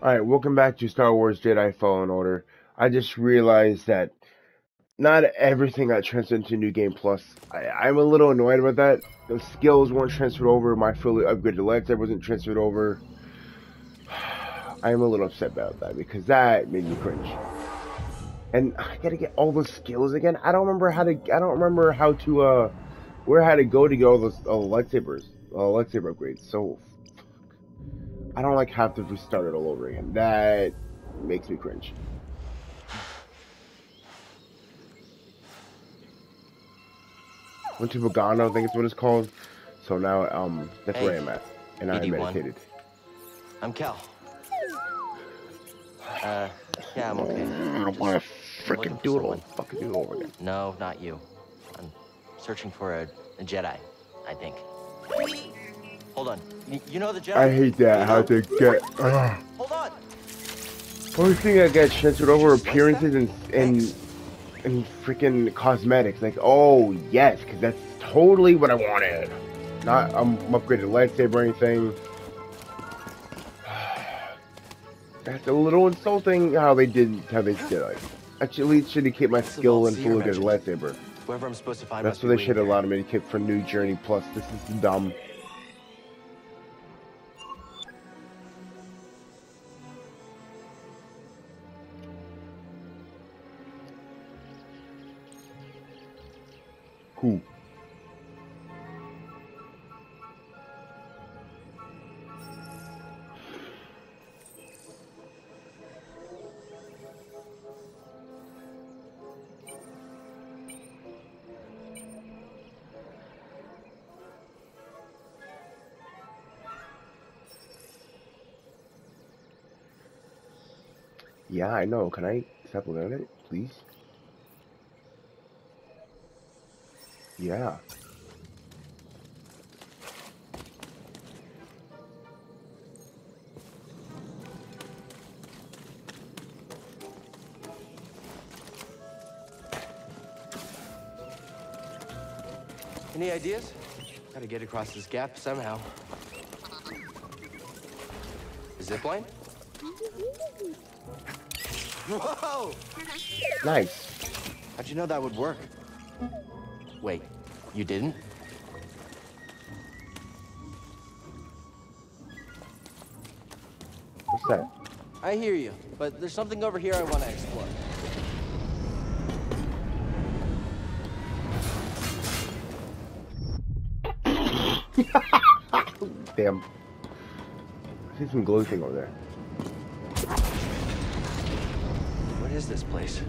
Alright, welcome back to Star Wars Jedi Fallen Order. I just realized that not everything got transferred into New Game Plus. I, am a little annoyed about that. The skills weren't transferred over, my fully upgraded lightsaber wasn't transferred over. I am a little upset about that because that made me cringe. And I gotta get all the skills again. I don't remember how to. I don't remember how to. uh Where had to go to get all those all the lightsabers, all lightsaber upgrades. So I don't like have to restart it all over again. That makes me cringe. Went to Bogano, I think it's what it's called. So now, um, that's hey, where I'm at, and I'm meditated. I'm Cal. Uh, yeah, I'm okay. I don't want to freaking do it all, fucking do it over again. No, not you. I'm searching for a, a Jedi, I think. Hold on. You know the Jedi? I hate that, how to get... Uh, Hold on! Only thing I get transferred over appearances and, and, and freaking cosmetics. Like, oh, yes, because that's totally what I wanted. Not um, upgraded lightsaber or anything. That's a little insulting how they did how they did it. Actually, should have kept my skill and full good lightsaber. Whoever I'm supposed to find. That's what they should have allowed me to keep for New Journey Plus. This is dumb. I know. Can I stop looking at it, please? Yeah. Any ideas? Gotta get across this gap somehow. A zip line? Whoa! Nice. How'd you know that would work? Wait, you didn't? What's that? I hear you, but there's something over here I want to explore. Damn. I see some glowing thing over there. Is this place?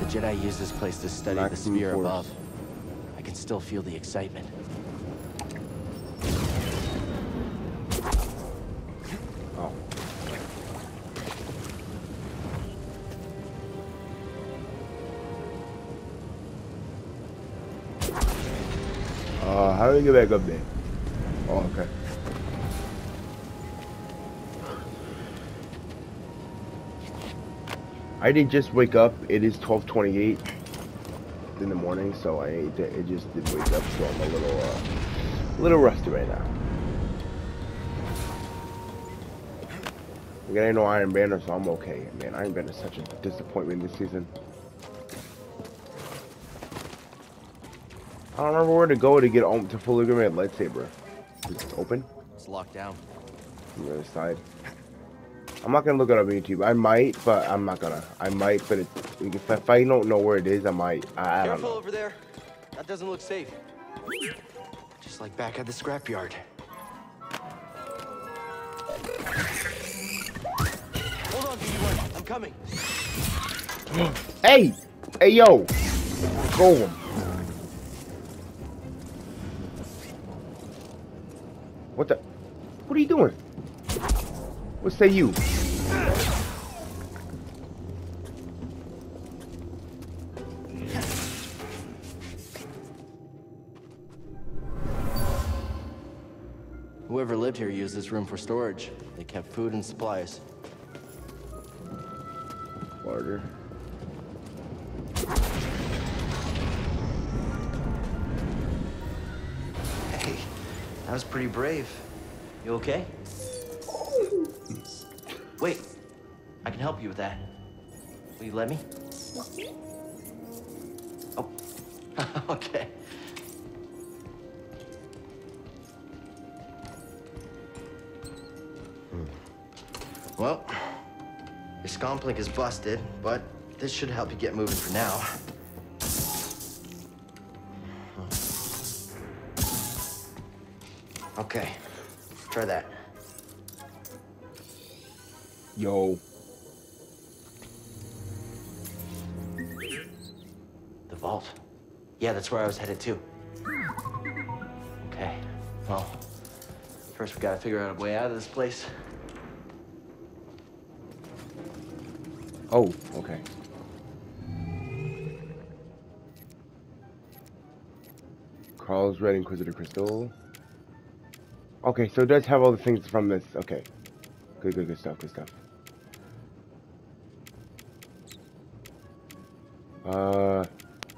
The Jedi use this place to study the sphere above. I can still feel the excitement. How do we get back up there? Oh, okay. I didn't just wake up. It is 12:28 in the morning, so I it. Just did wake up, so I'm a little, uh, little rusty right now. Again, I know Iron Banner, so I'm okay. Man, Iron Banner is such a disappointment this season. I don't remember where to go to get home to fully my lightsaber. Is it open? It's locked down. On the other side. I'm not gonna look it up on YouTube. I might, but I'm not gonna. I might, but it, if, if I don't know where it is, I might. I, I Careful don't know. over there. That doesn't look safe. Just like back at the scrapyard. Hold on, BD-1. I'm coming. hey! Hey, yo! Go him. What the? What are you doing? What say you? Whoever lived here used this room for storage. They kept food and supplies. Barter. That was pretty brave. You okay? Wait, I can help you with that. Will you let me? Oh, okay. Hmm. Well, your scomp link is busted, but this should help you get moving for now. Okay, try that. Yo. The vault. Yeah, that's where I was headed to. Okay, well, first we gotta figure out a way out of this place. Oh, okay. Carl's Red Inquisitor Crystal. Okay, so it does have all the things from this. Okay. Good, good, good stuff, good stuff. Uh,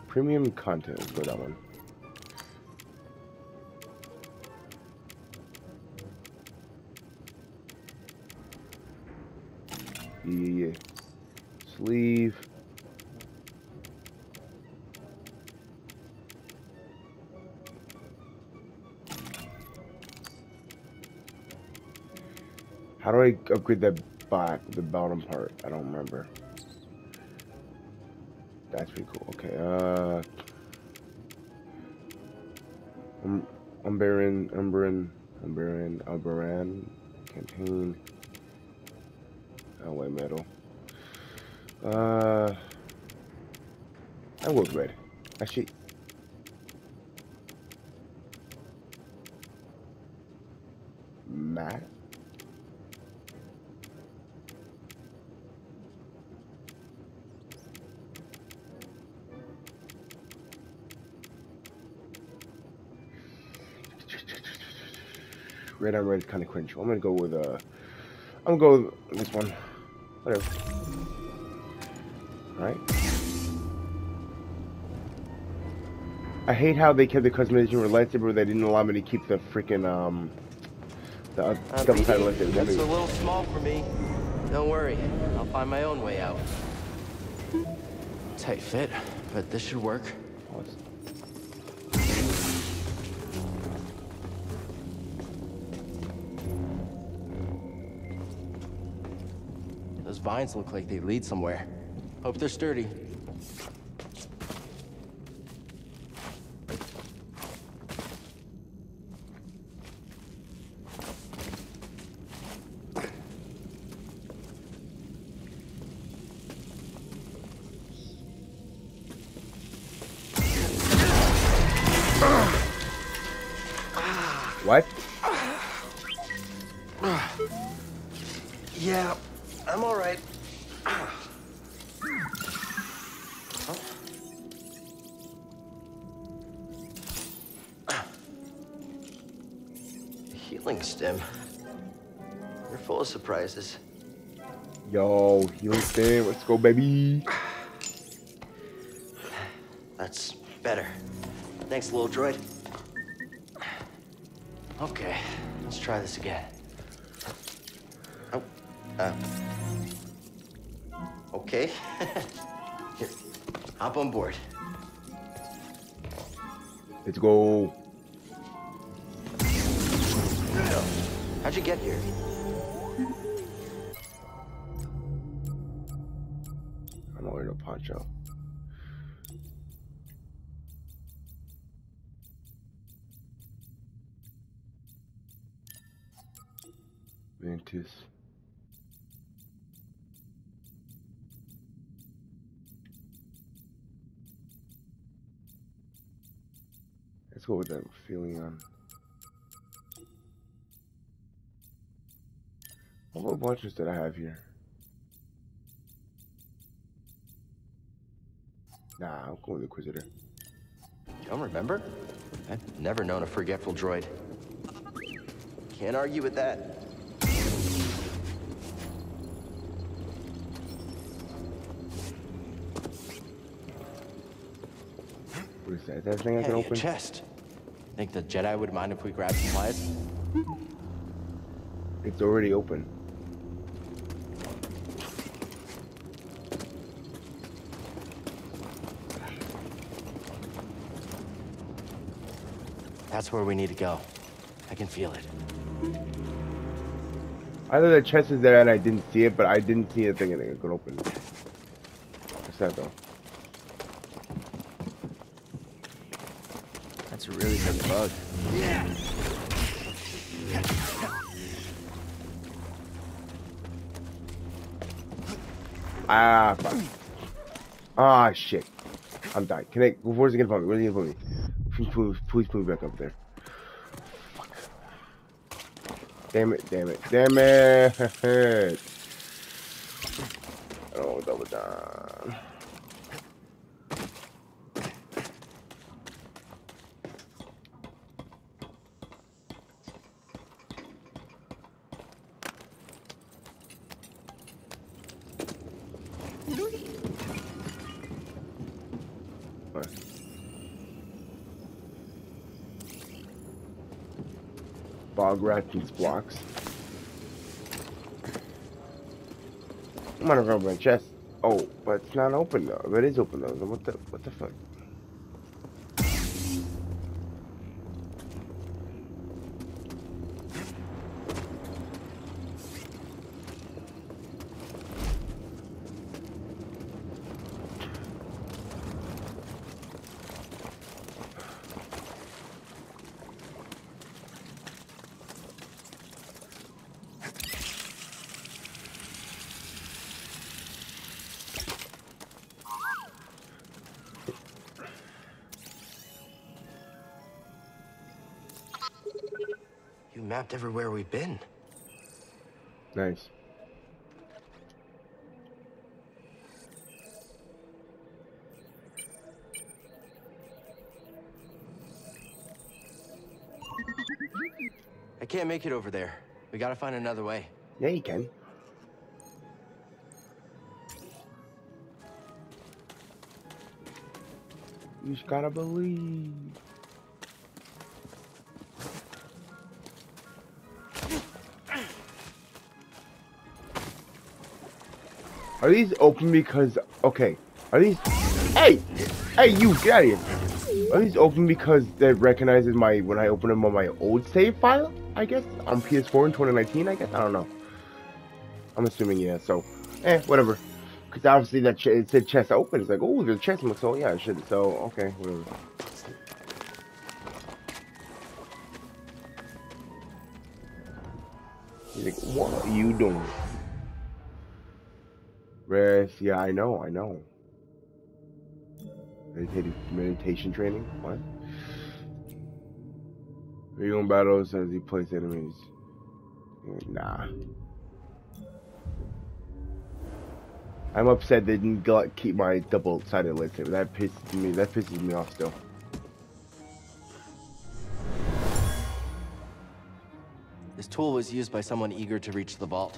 premium content. Let's go that one. Yeah, yeah. Sleeve. How do I upgrade that back, the bottom part? I don't remember. That's pretty cool. Okay, uh... Um, Umbaran, Umbaran, Umbaran, Umbaran, campaign, Alloy metal. Uh... I will red. Actually... Red on red is kind of cringe. I'm gonna go with uh, I'm gonna go with this one. Whatever. All right. I hate how they kept the customization lightsaber, but they didn't allow me to keep the freaking um, the uh, double sided lightsaber. That's a little small for me. Don't worry, I'll find my own way out. Tight fit, but this should work. Vines look like they lead somewhere. Hope they're sturdy. Yo, healing stem. Let's go, baby. That's better. Thanks, little droid. Okay, let's try this again. Oh, uh. Okay. Here, hop on board. Let's go. How'd you get here? Poncho. Mantis. Let's go with that feeling on. What bunches did I have here? Nah, I'm going with Inquisitor. You don't remember? I've never known a forgetful droid. Can't argue with that. What is that? Is that thing I can Hey, open? chest. Think the Jedi would mind if we grab supplies? It's already open. That's where we need to go. I can feel it. Either the chest is there and I didn't see it, but I didn't see a thing and it could open. What's that though? That's a really big bug. Ah, fuck. Ah, shit. I'm dying. Can I? Where's he gonna put me? Where's he gonna put me? Please, please, please me back up there. Damn it, damn it, damn it. Oh, double down. Bog rat these blocks. I'm gonna grab my chest. Oh, but it's not open though. It is open though. What the what the fuck? Everywhere we've been. Nice. I can't make it over there. We gotta find another way. Yeah, you can. You just gotta believe. Are these open because okay? Are these? Hey, hey, you get out of here! Are these open because they recognizes my when I open them on my old save file? I guess on PS4 in 2019. I guess I don't know. I'm assuming yeah. So, eh, whatever. Because obviously that ch it said chest open. It's like, oh, there's a chest. I'm like, so yeah, I should. So okay, whatever. He's like, what are you doing? Rest, yeah, I know, I know. Meditation, meditation training? What? Real battles as he plays enemies. Nah. I'm upset they didn't go- keep my double-sided lightsaber. That pisses me. That pisses me off still. This tool was used by someone eager to reach the vault.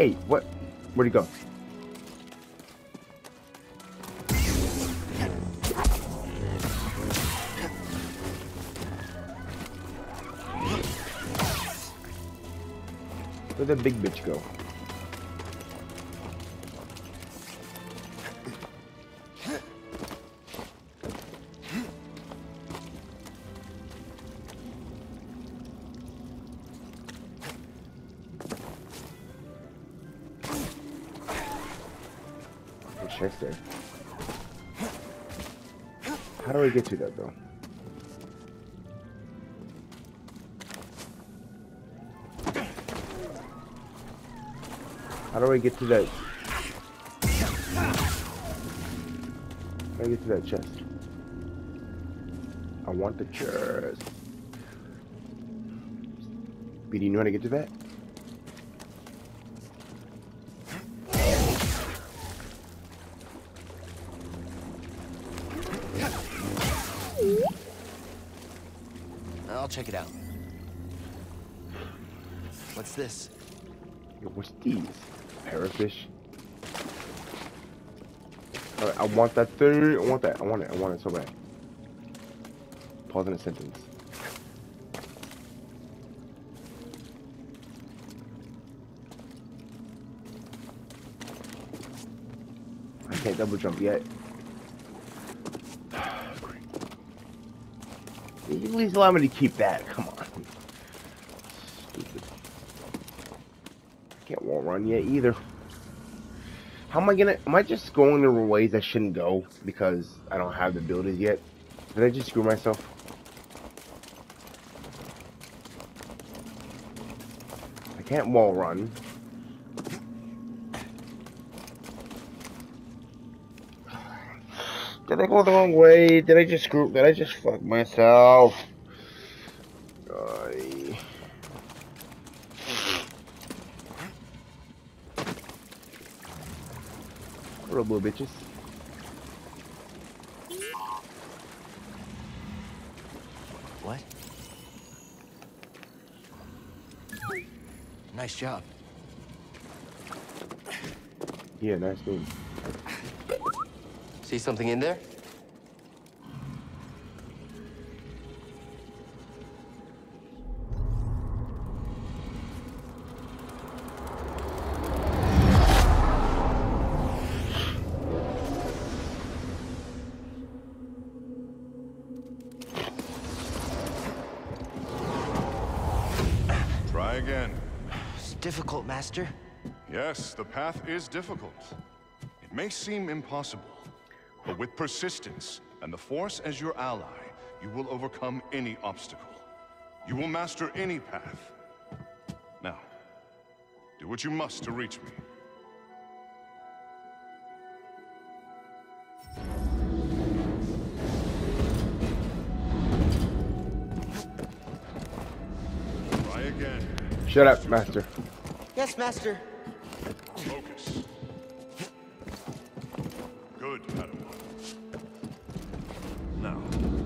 Hey, what? Where'd he go? Where'd the big bitch go? Get to that though? How do I get to that? How do I get to that chest? I want the chest. B, do you know how to get to that? Check it out. What's this? Yo, what's these? Parrotfish? Alright, I want that thing. I want that. I want it. I want it so bad. Pause in a sentence. I can't double jump yet. Least allow me to keep that. Come on. Stupid. Can't wall run yet either. How am I gonna? Am I just going the ways I shouldn't go because I don't have the abilities yet? Did I just screw myself? I can't wall run. Did I go the wrong way? Did I just screw? Did I just fuck myself? Ay. What up, little bitches? What? Nice job. Yeah, nice name. See something in there? Try again. It's difficult, Master. Yes, the path is difficult. It may seem impossible, but with persistence and the Force as your ally, you will overcome any obstacle. You will master any path. Now, do what you must to reach me. Try again. Shut up, master. Yes, Master. Focus. Good, Padawan.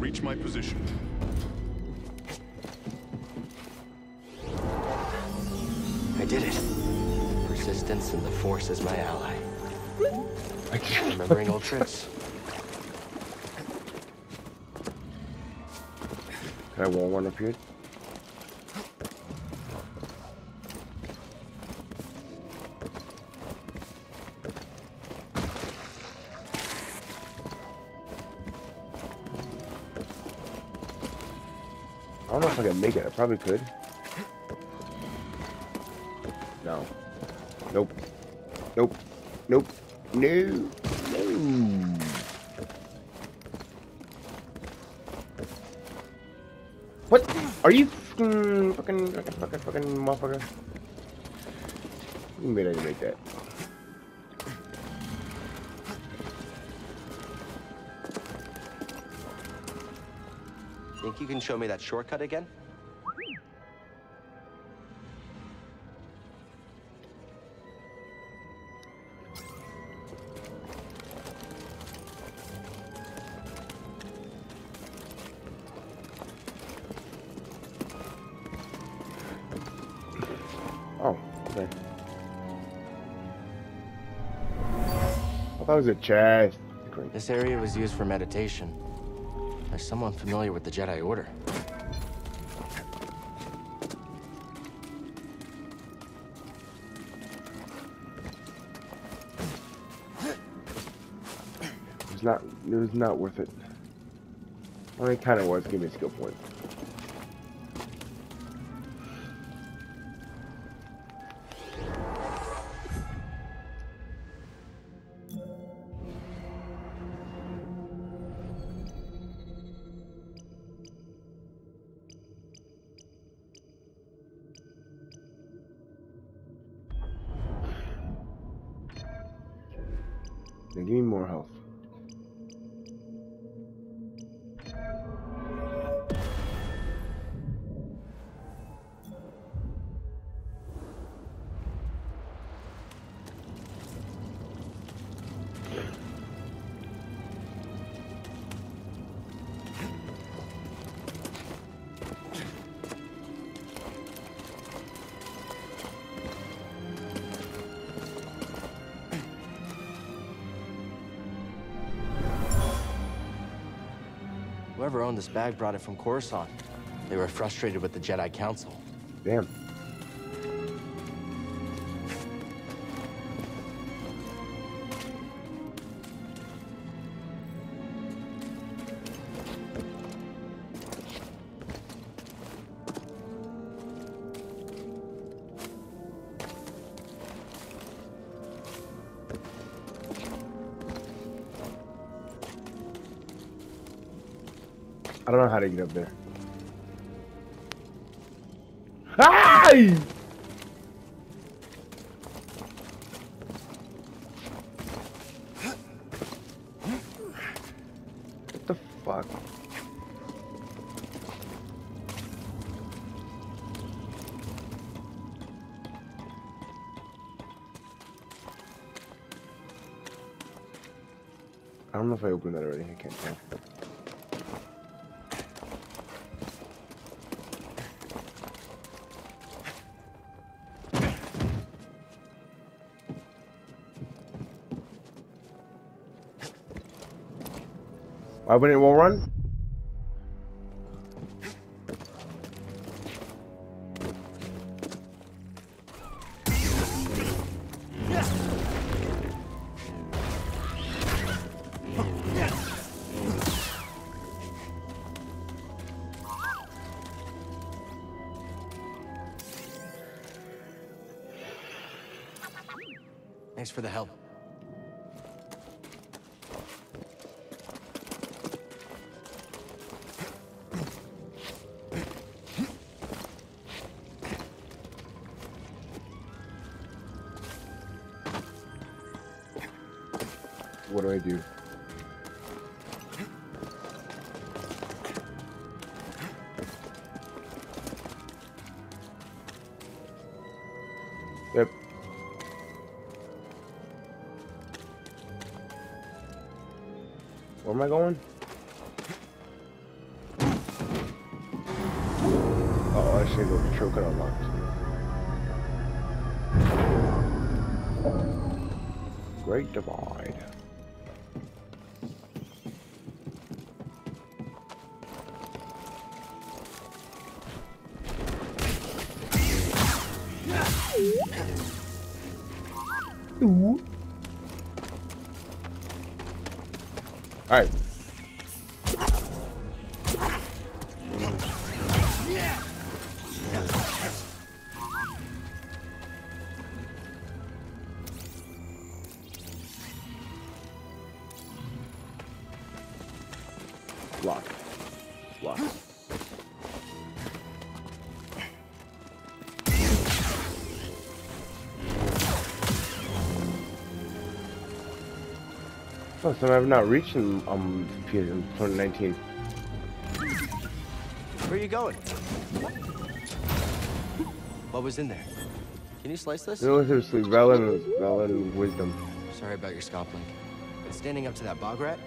Reach my position. I did it. Persistence and the Force is my ally. I can't. Remembering old tricks. Can I wall one up here? If I can make it. I probably could. No. Nope. Nope. Nope. No. No. What? Are you fucking fucking fucking fucking motherfucker? You made I can make that. Think you can show me that shortcut again? Oh, okay. I thought it was a chest. Great. This area was used for meditation. Someone familiar with the Jedi Order. It was not. It was not worth it. Well, it kind of was. Give me a skill point. Whoever owned this bag brought it from Coruscant. They were frustrated with the Jedi Council. Damn. To get up there. Ay! What the fuck? I don't know if I opened that already. I can't tell. Wouldn't it will run? Where am I going? Oh, I should go control cut unlocked. Great divide. So I've not reached in um in 2019. Where are you going? What was in there? Can you slice this? Know, seriously, valid, valid wisdom. Sorry about your scomp link. But standing up to that bog rat?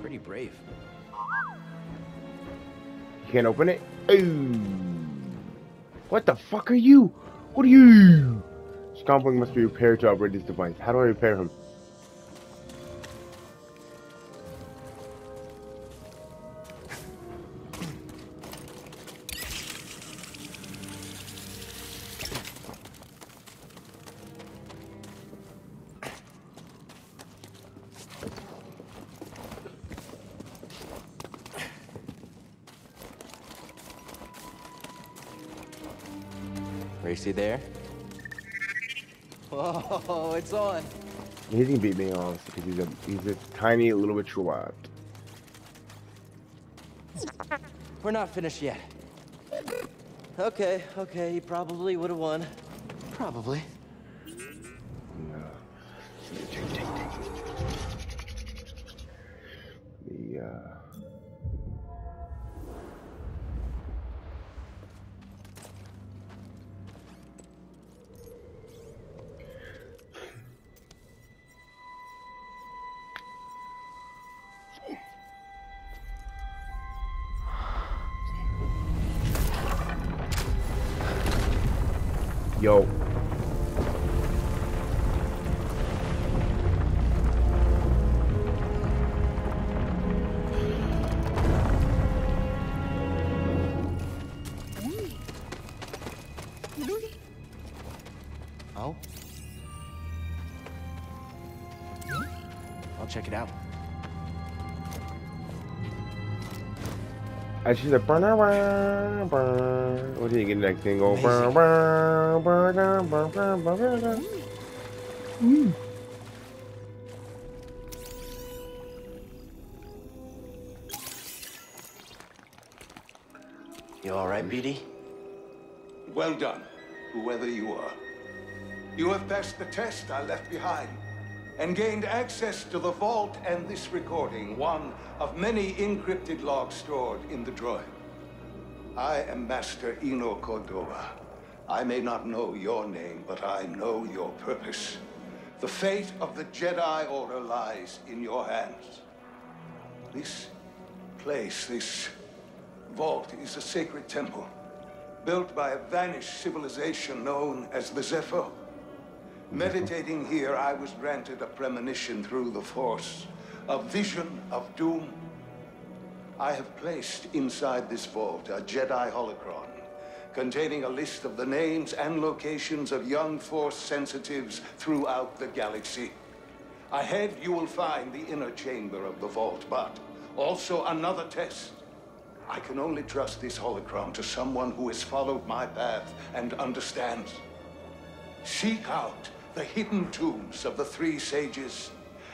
Pretty brave. You can't open it? Ooh. What the fuck are you? What are you? Scomp link must be repaired to operate this device. How do I repair him? Racy there? Whoa, it's on. He's gonna beat me honestly because he's a he's a tiny little bit robot. We're not finished yet. Okay, okay, he probably would have won. Probably. Yo. Oh? I'll check it out. I see the burner. What you get thing? Mm. You all right, BD? Well done, whoever you are. You have passed the test I left behind and gained access to the vault and this recording, one of many encrypted logs stored in the droid. I am Master Eno Cordova. I may not know your name, but I know your purpose. The fate of the Jedi Order lies in your hands. This place, this vault, is a sacred temple, built by a vanished civilization known as the Zeffo. Meditating here, I was granted a premonition through the Force, a vision of doom. I have placed inside this vault a Jedi holocron containing a list of the names and locations of young Force sensitives throughout the galaxy. Ahead, you will find the inner chamber of the vault, but also another test. I can only trust this holocron to someone who has followed my path and understands. Seek out the hidden tombs of the three sages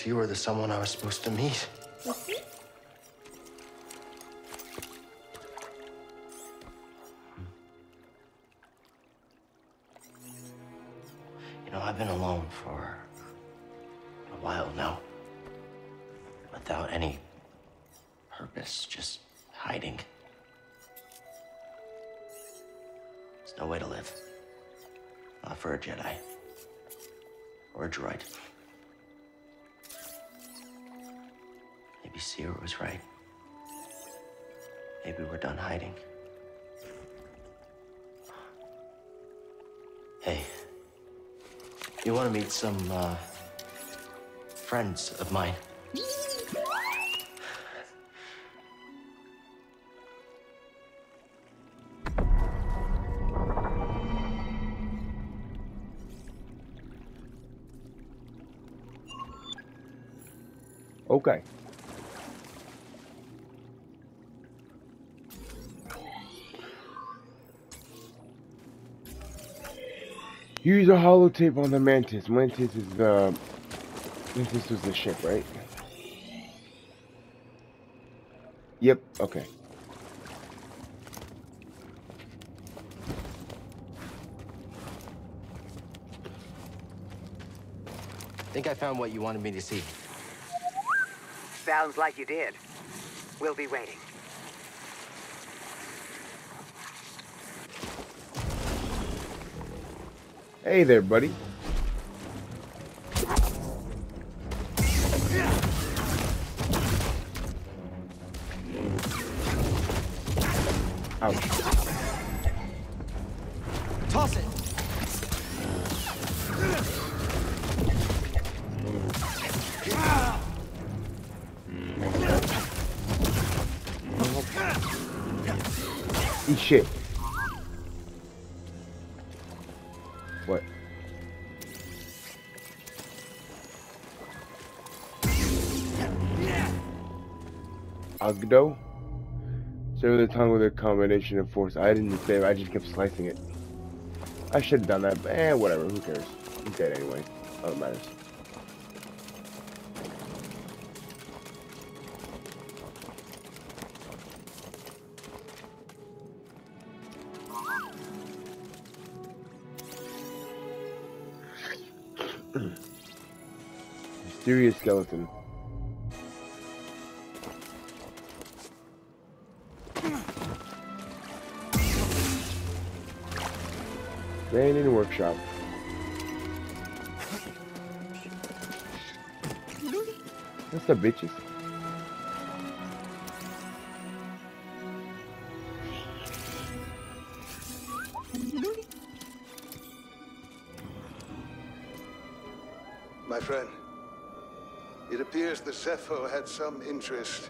You were the someone I was supposed to meet. Some, uh, friends of mine? Okay. Use a holotape on the Mantis. Mantis is the... Mantis was the ship, right? Yep, okay. Think I found what you wanted me to see. Sounds like you did. We'll be waiting. Hey there, buddy. Agdo? Serve the tongue with a combination of force. I didn't say I just kept slicing it. I should have done that, but eh, whatever, who cares? He's dead anyway. All that matters. Mysterious skeleton. Abandoned workshop. What's up, bitches? My friend, it appears the Zeffo had some interest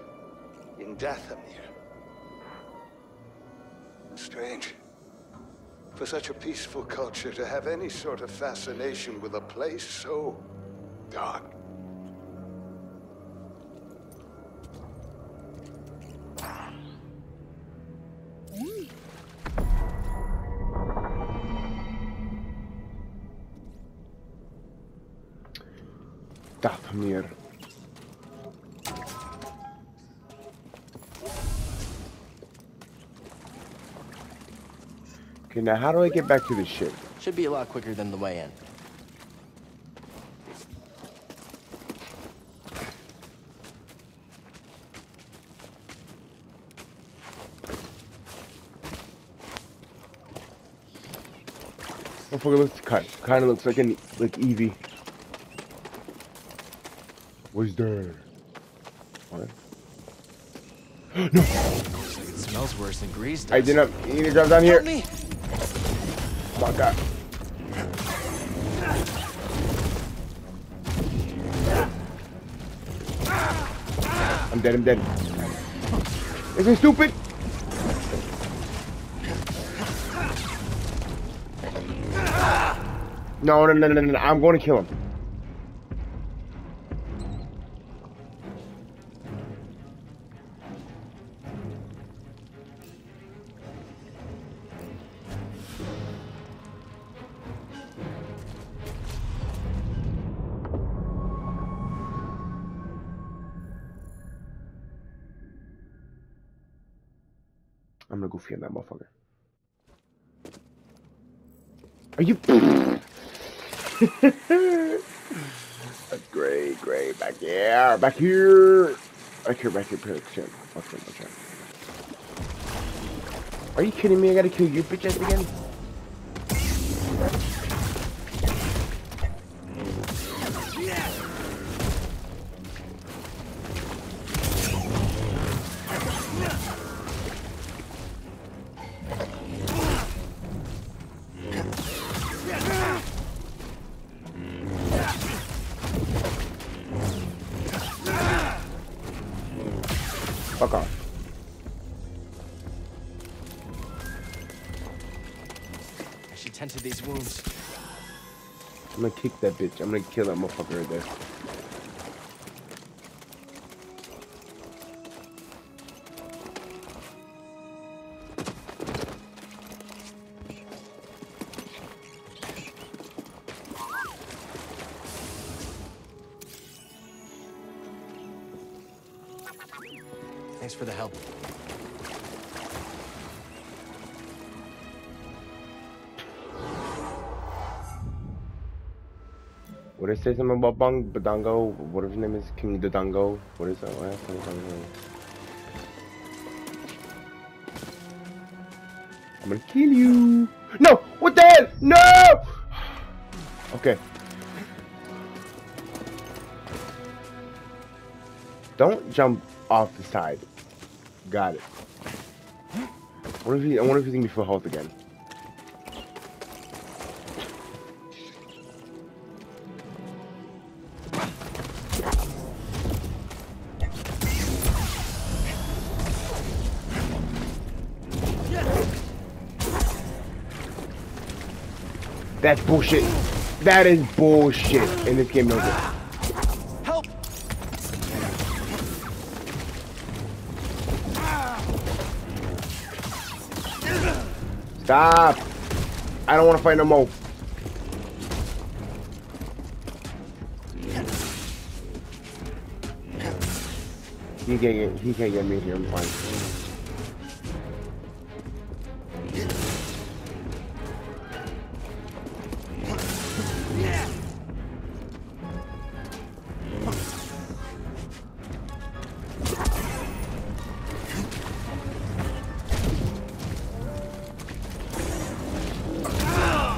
in Dathomir. Strange. For such a peaceful culture to have any sort of fascination with a place so dark. Dathomir. Okay, now how do I get back to the ship? Should be a lot quicker than the way in. Motherfucker looks kind kind of looks like an like Eevee. What's there? What? It smells worse than grease does. I did not. You need to drop down here. My god. I'm dead, I'm dead. Is he stupid? No, no, no, no, no, no, I'm going to kill him. Gonna go find that motherfucker. Are you? Great, great. Back here, back here, back here, back here. Are you kidding me? I gotta kill you bitch ass again. Bitch. I'm gonna kill that motherfucker right there. Thanks for the help. What it say something about Bong Badongo? What his name is? King Dodongo? What is that? I'm gonna kill you. No! What the hell? No! Okay. Don't jump off the side. Got it. What if he? I wonder if he's gonna be full health again. That's bullshit. That is bullshit. In this game, no good. Help! Stop. I don't want to fight no more. He can't get, he can't get me here. I'm fine.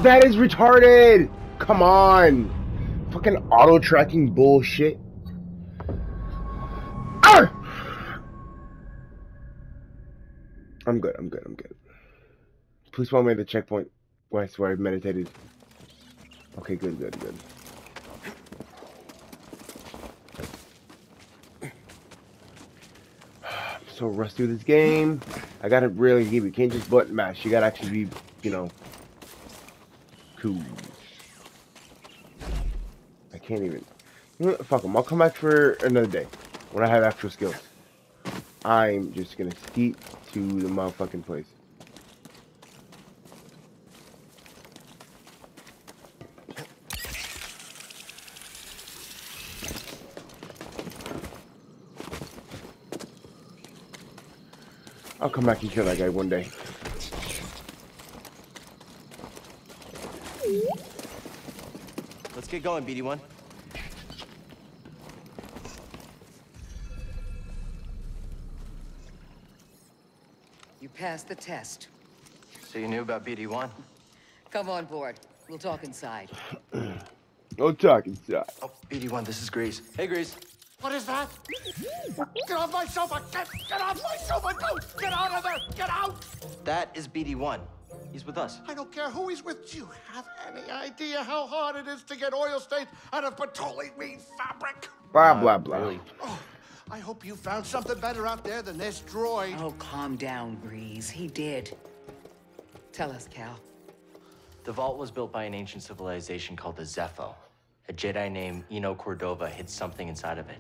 That is retarded! Come on! Fucking auto tracking bullshit. Ah! I'm good, I'm good, I'm good. Please follow me at the checkpoint where I swear I meditated. Okay, good, good, good. I'm so rusty with this game. I gotta really give you can't just button mash. You gotta actually be, you know, cool. I can't even. Fuck them. I'll come back for another day when I have actual skills. I'm just gonna skeet to the motherfucking place. I'll come back and kill that guy one day. Let's get going, BD-1. You passed the test. So you knew about BD-1? Come on board. We'll talk inside. No talking, sir. Oh, BD1, this is Greez. Hey, Greez. What is that? Get off my sofa! Get, get off my sofa! Don't! Get out of there! Get out! That is BD-1. He's with us. I don't care who he's with. Do you have any idea how hard it is to get oil stains out of petroleum fabric? Blah, uh, blah, blah. Really? Oh, I hope you found something better out there than this droid. Oh, calm down, Greez. He did. Tell us, Cal. The vault was built by an ancient civilization called the Zeffo. A Jedi named Eno Cordova hid something inside of it.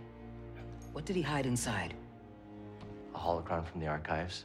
What did he hide inside? A holocron from the archives.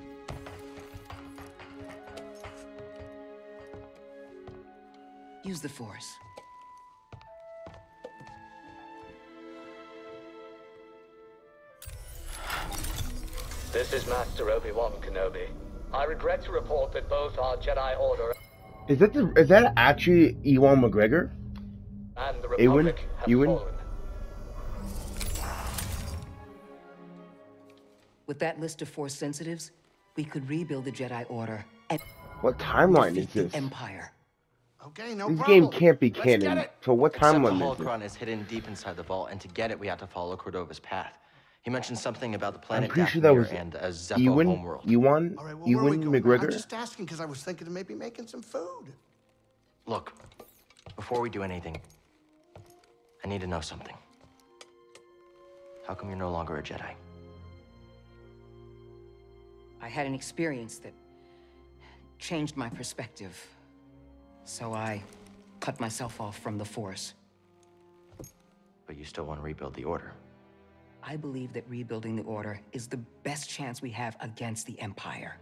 Use the Force. This is Master Obi-Wan Kenobi. I regret to report that both our Jedi Order Is that the is that actually Ewan McGregor? and the Ewan? Republic have Ewan? fallen. With that list of Force sensitives, we could rebuild the Jedi Order and What timeline is defeat this? Empire. Okay, no This problem. game can't be canon. it. So what Except the timeline is this? holocron is hidden deep inside the vault, and to get it, we have to follow Cordova's path. He mentioned something about the planet pretty sure that Dathomir was and a Zeffo Ewan homeworld. Ewan All right, well, where are we Ewan going? I'm just asking because I was thinking of maybe making some food. Look, before we do anything, I need to know something. How come you're no longer a Jedi? I had an experience that changed my perspective. So I cut myself off from the Force. But you still want to rebuild the Order. I believe that rebuilding the Order is the best chance we have against the Empire.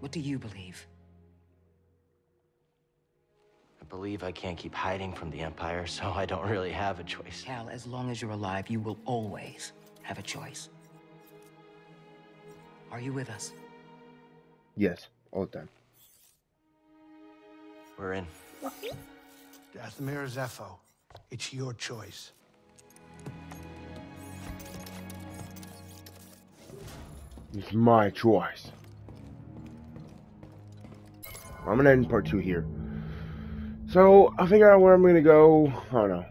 What do you believe? I believe I can't keep hiding from the Empire, so I don't really have a choice. Cal, as long as you're alive, you will always have a choice. Are you with us? Yes, all the time. We're in. Dathomir or Zeffo, it's your choice. It's my choice. I'm gonna end part two here. So I'll figure out where I'm gonna go. I don't know.